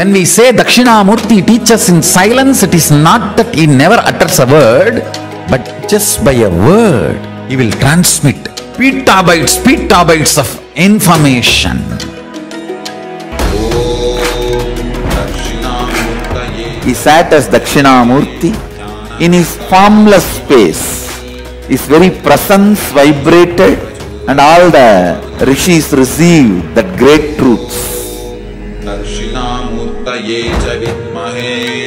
When we say Dakshinamurti teaches in silence, it is not that he never utters a word, but just by a word, he will transmit petabytes, petabytes of information. He sat as Dakshinamurti in his formless space. His very presence vibrated and all the rishis received that great truths. दक्षिणामूर्तये च विद्महे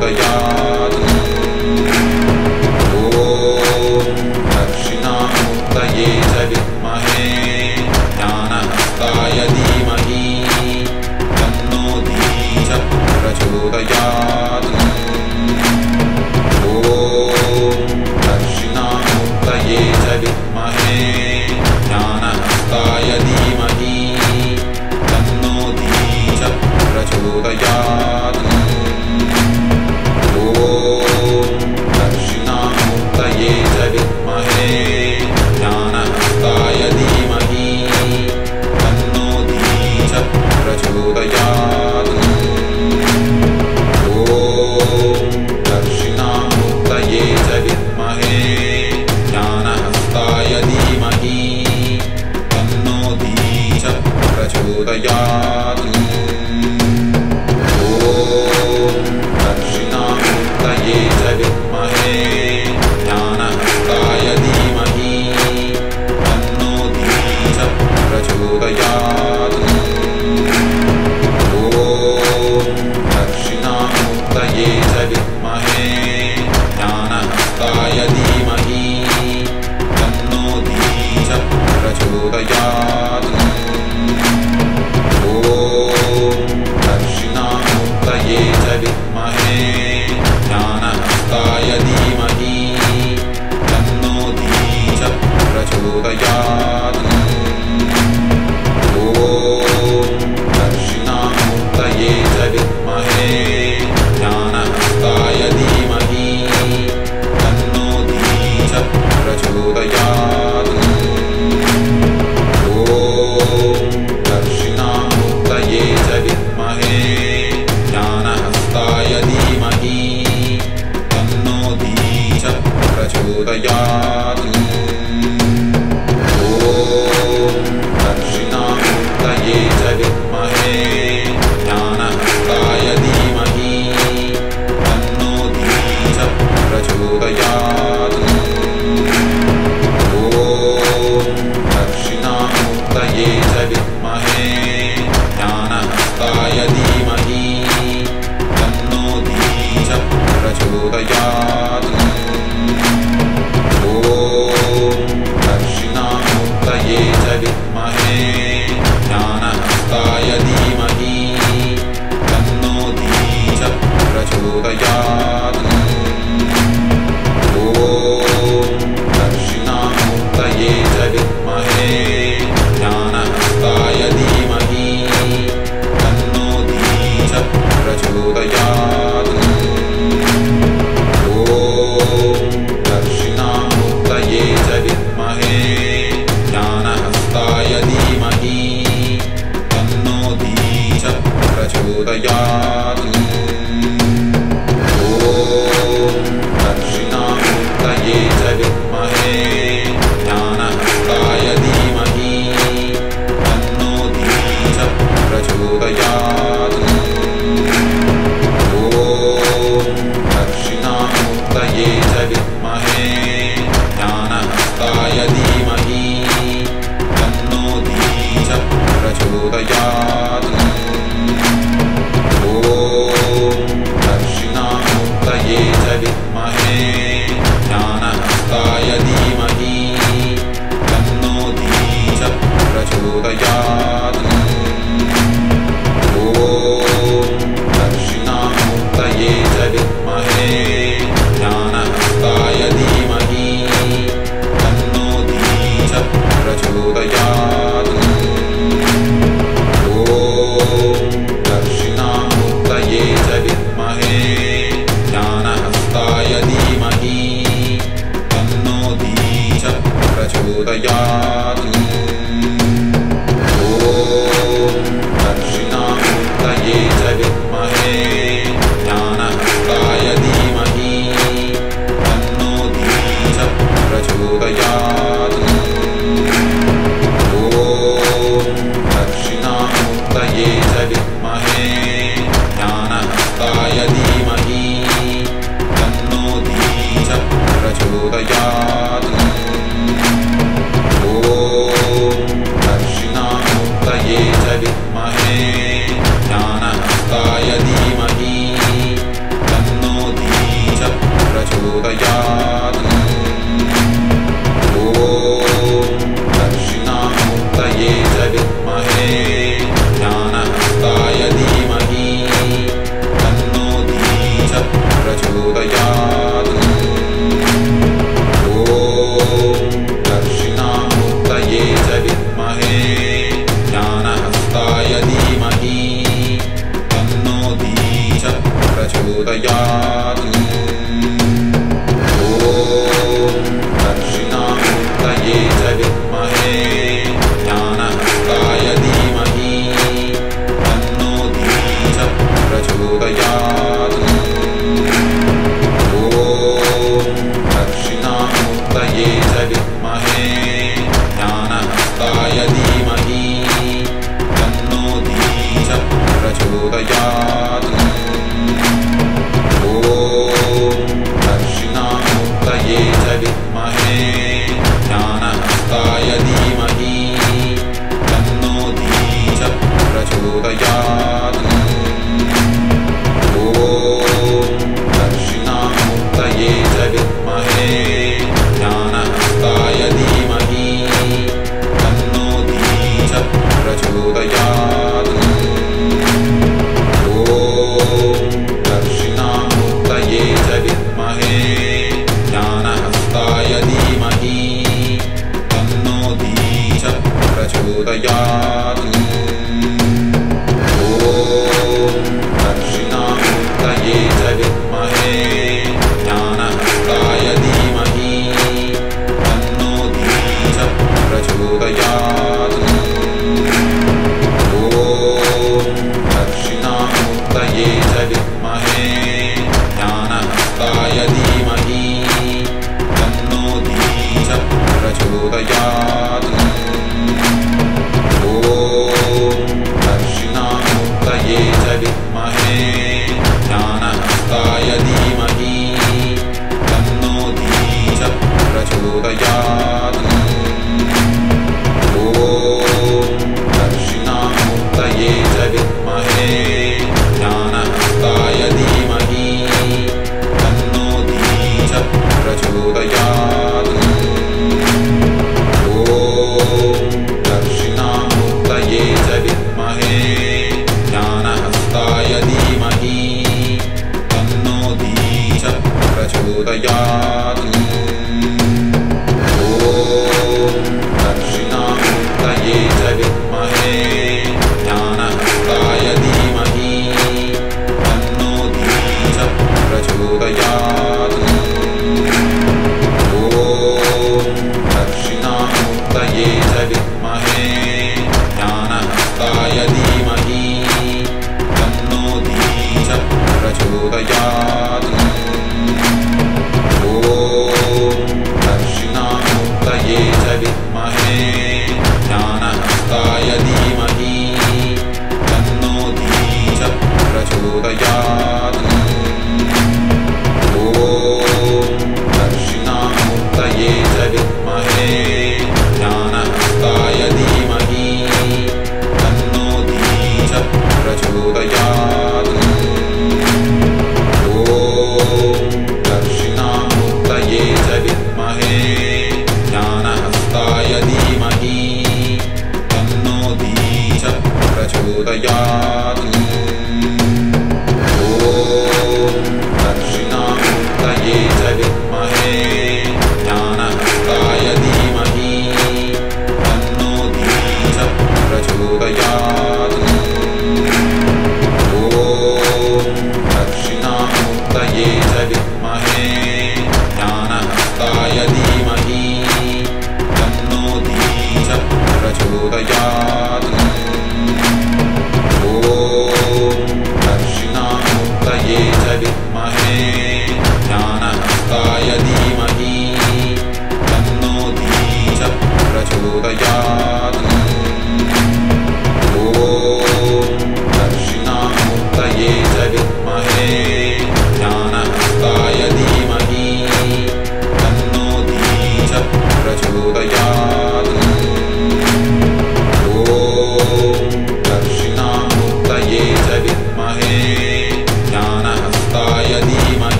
the young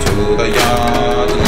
to the yard.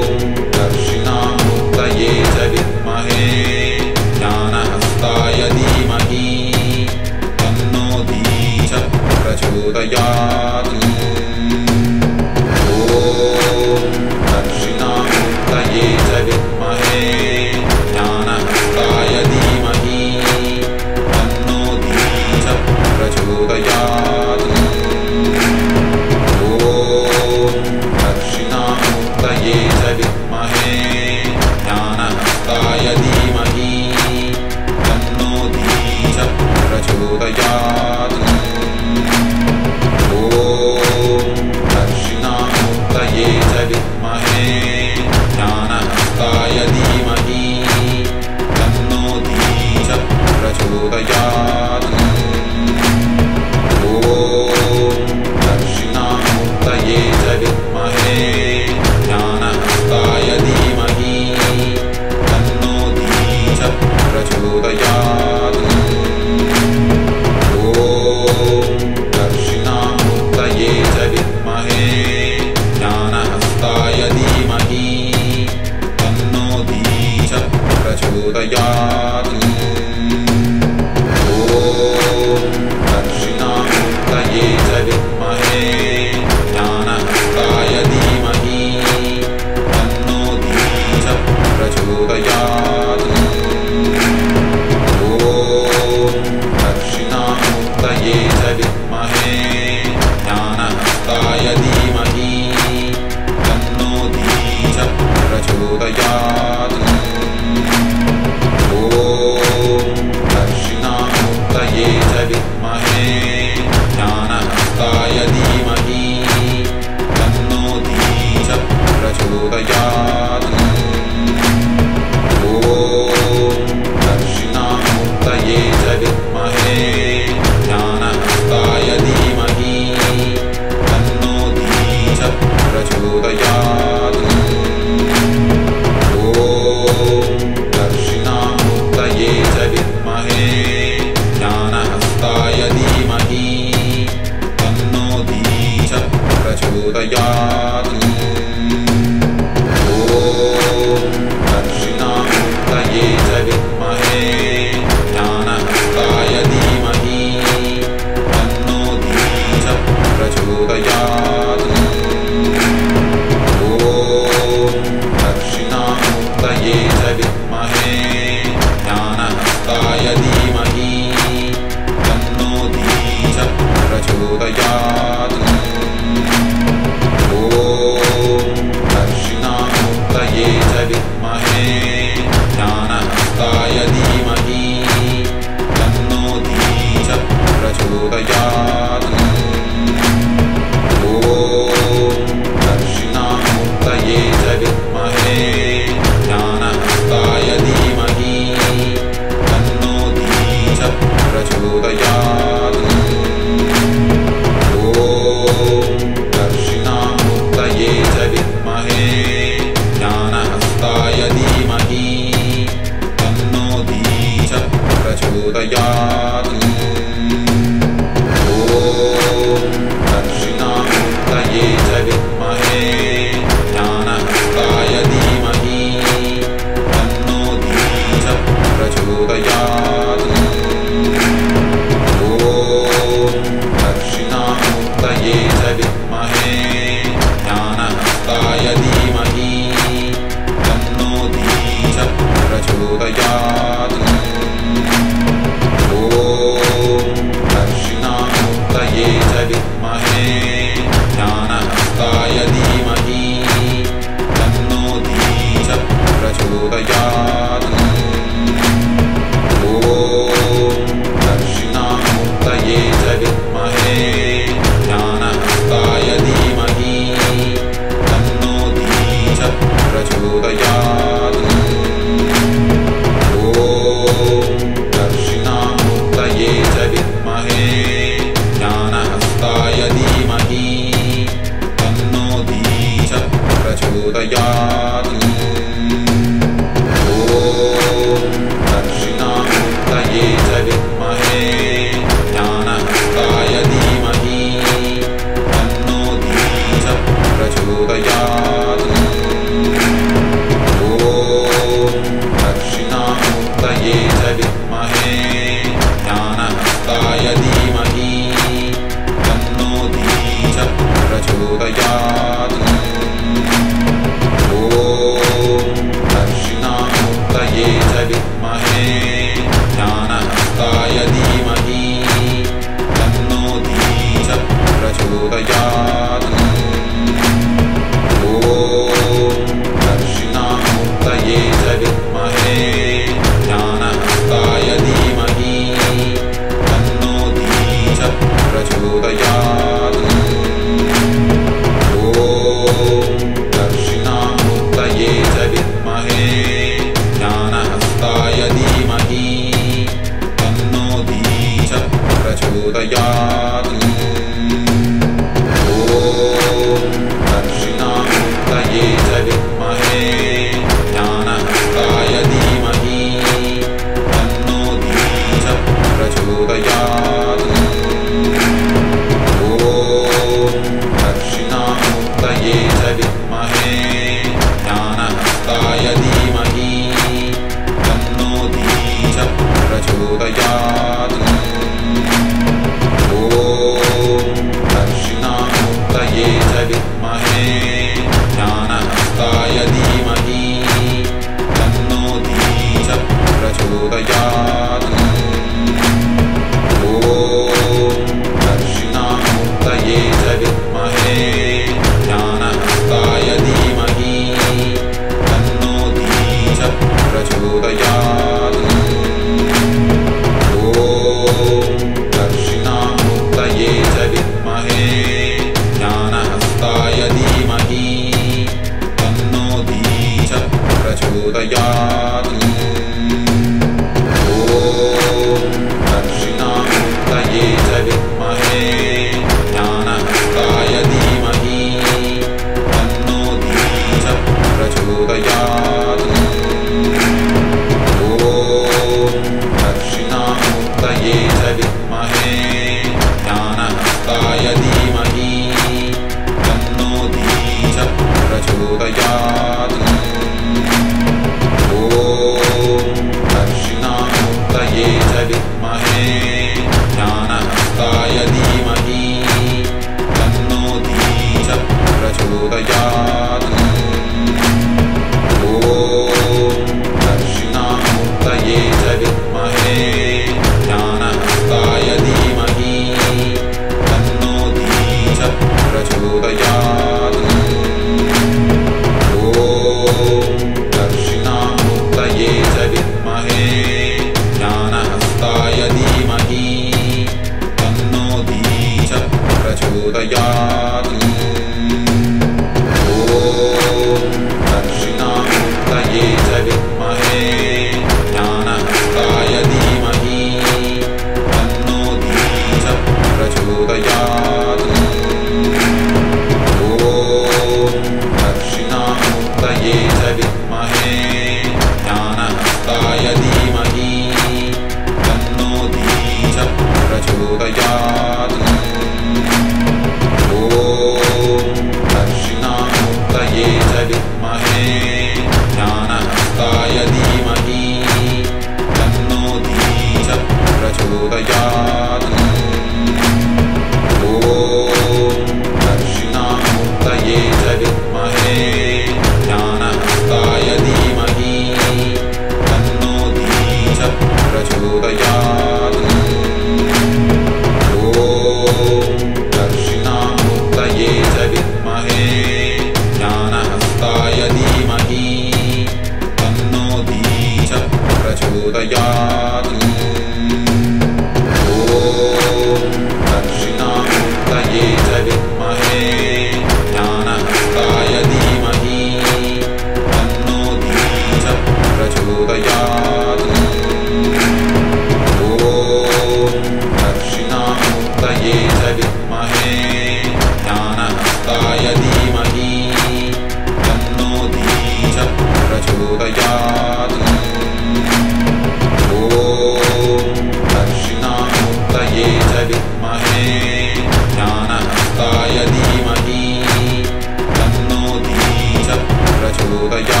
to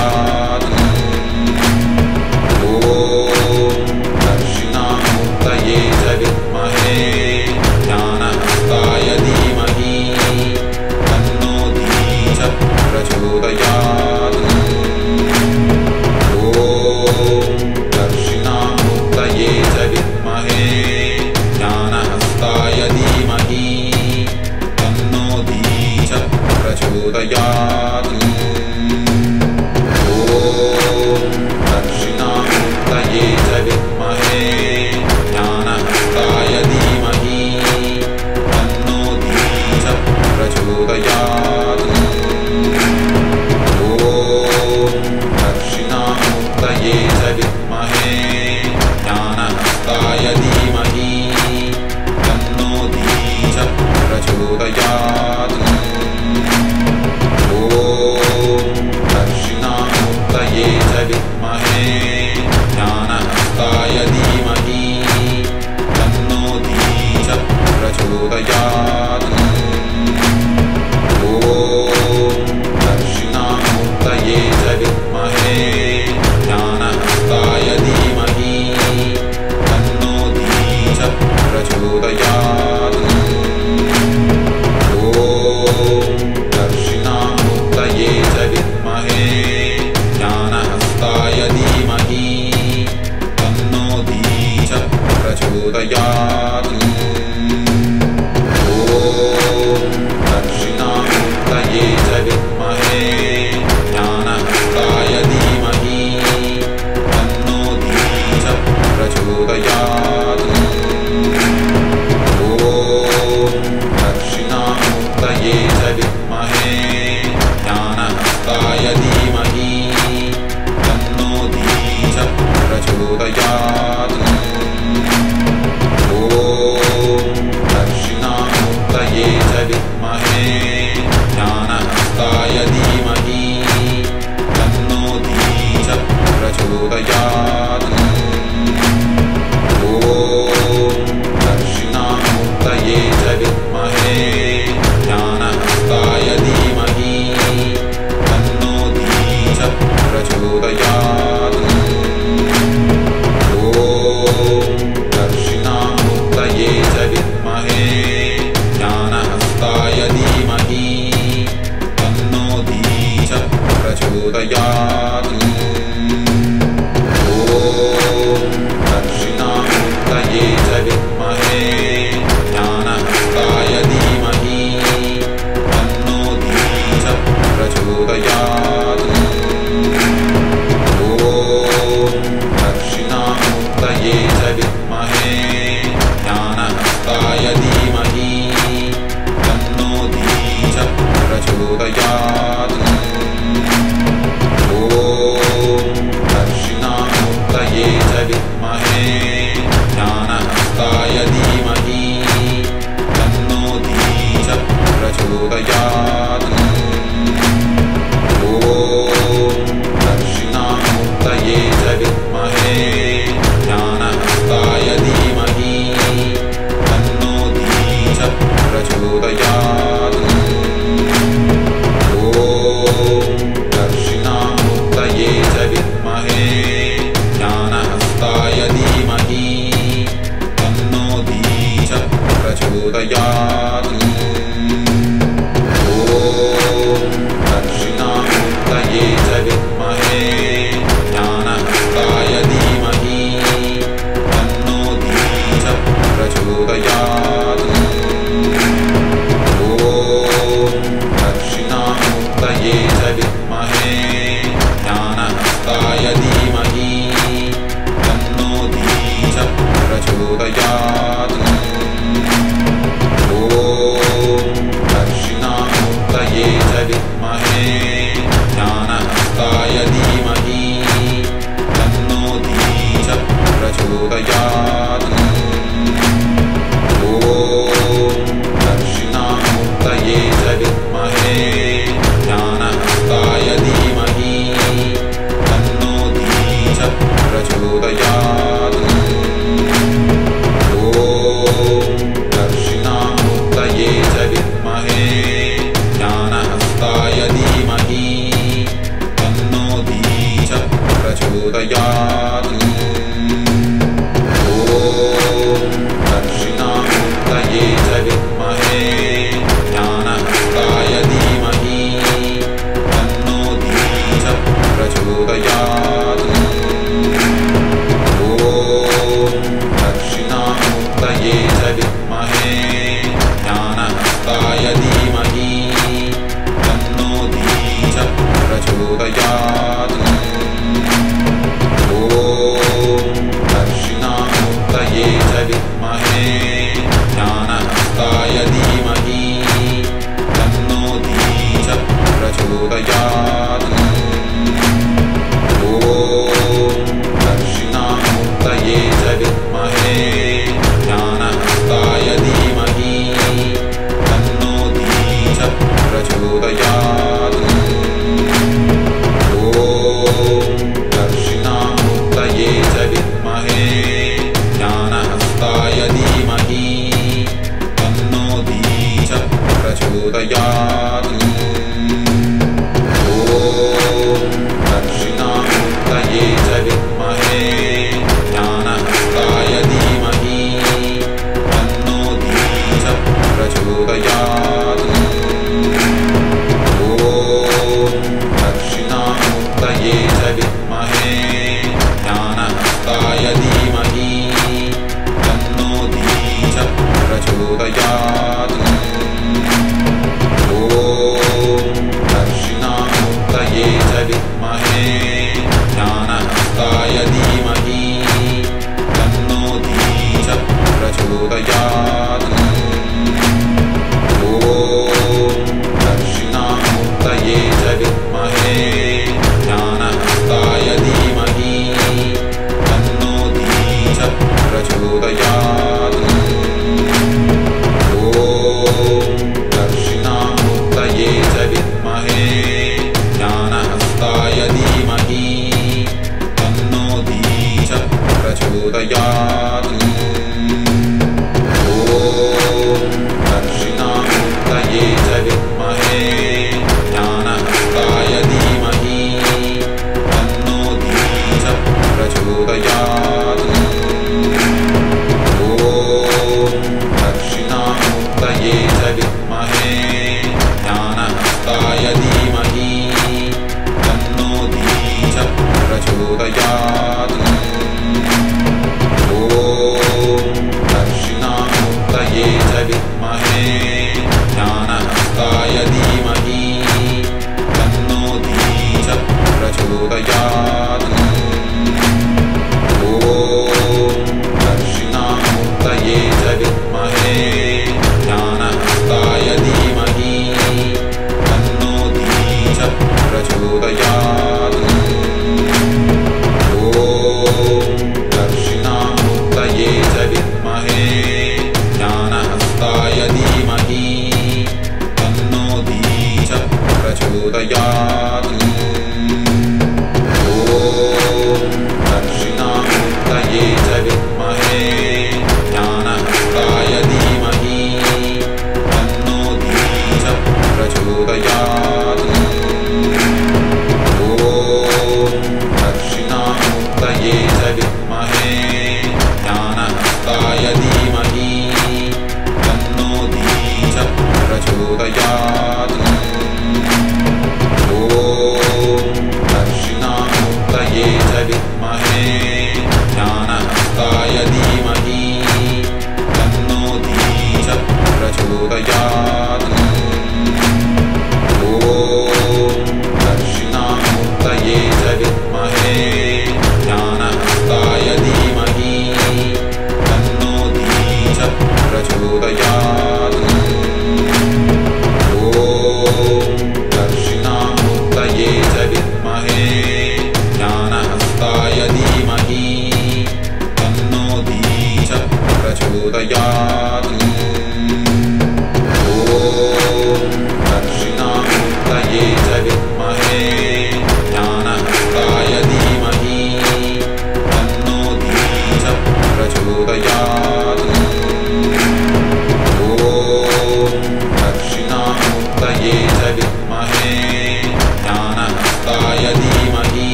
Yeah.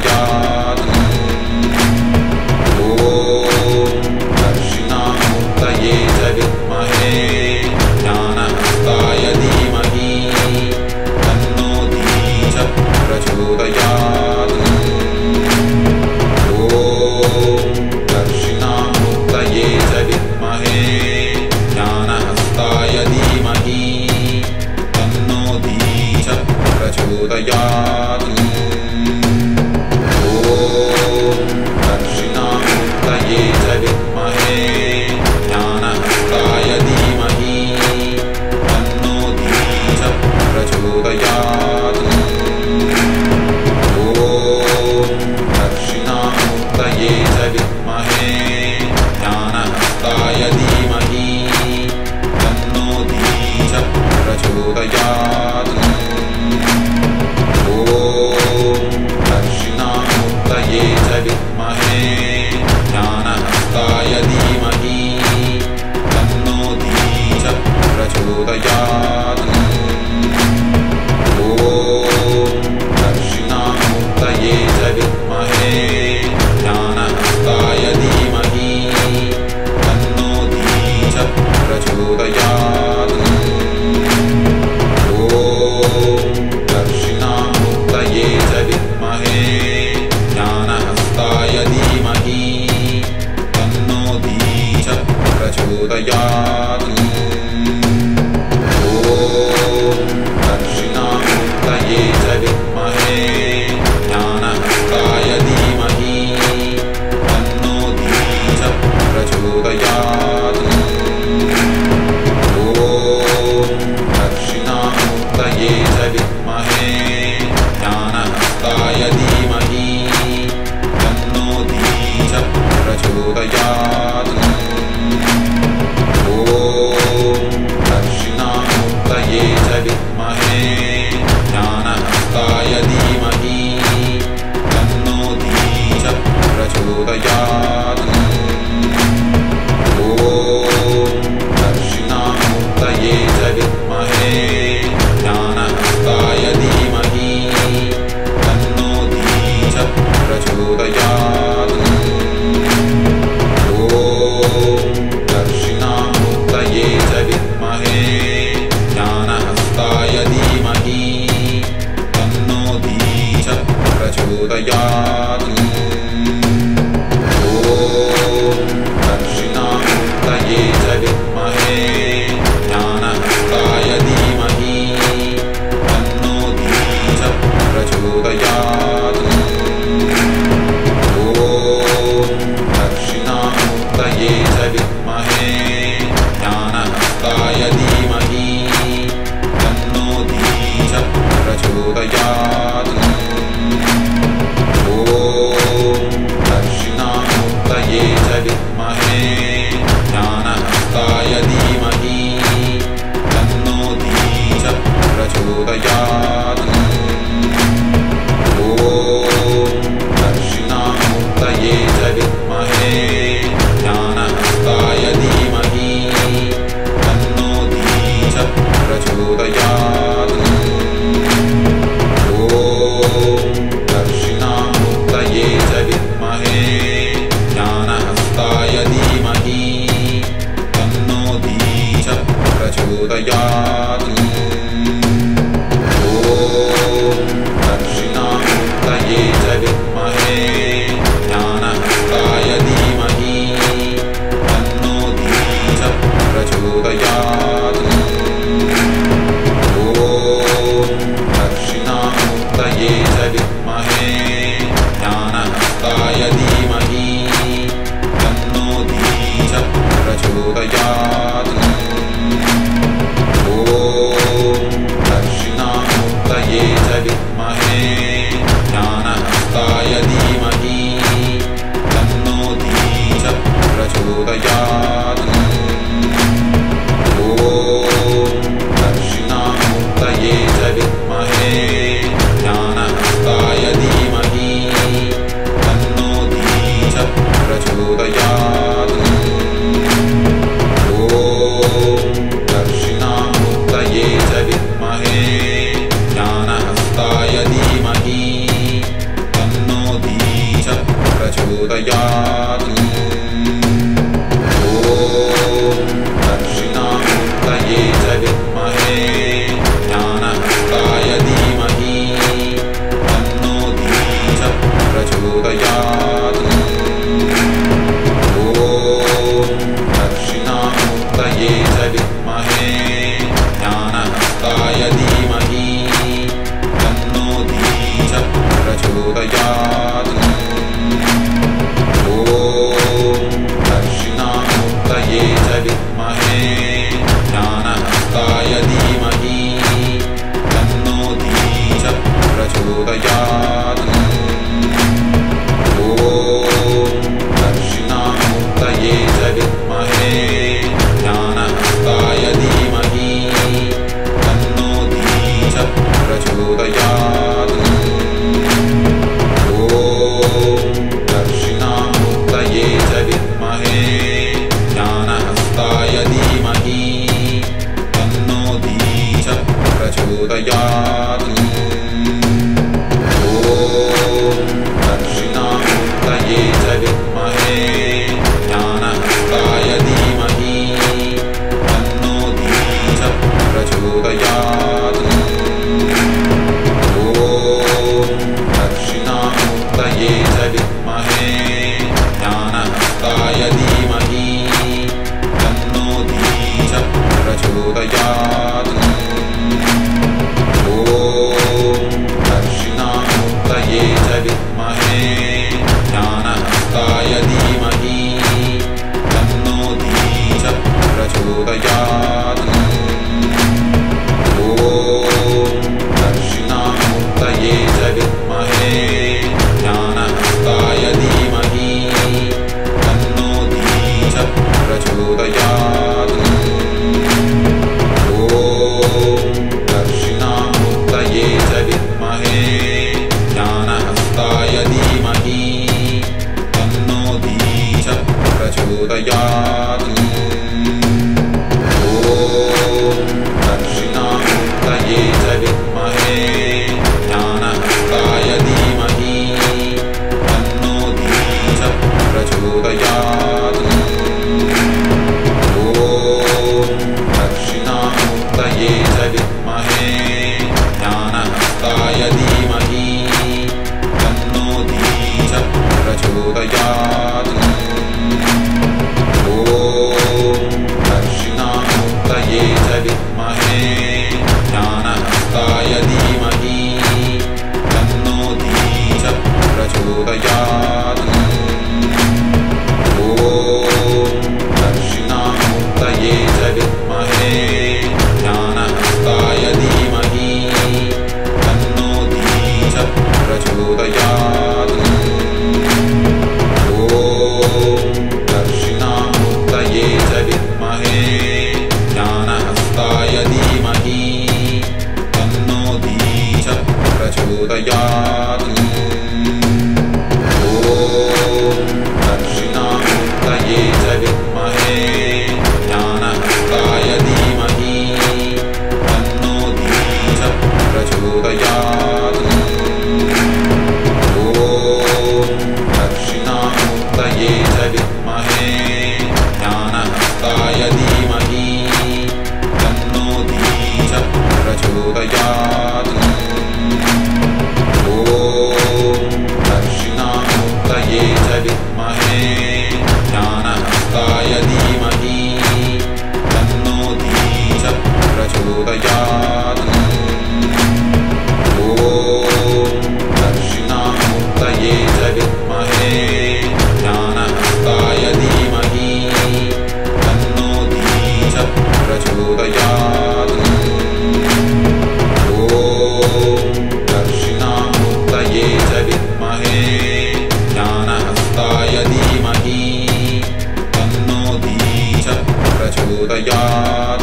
God. Yeah, type it in my hand. a young च विद्महे ज्ञानहस्ताय धीमहि तन्नो धी च प्रचोदयात् Buddhaya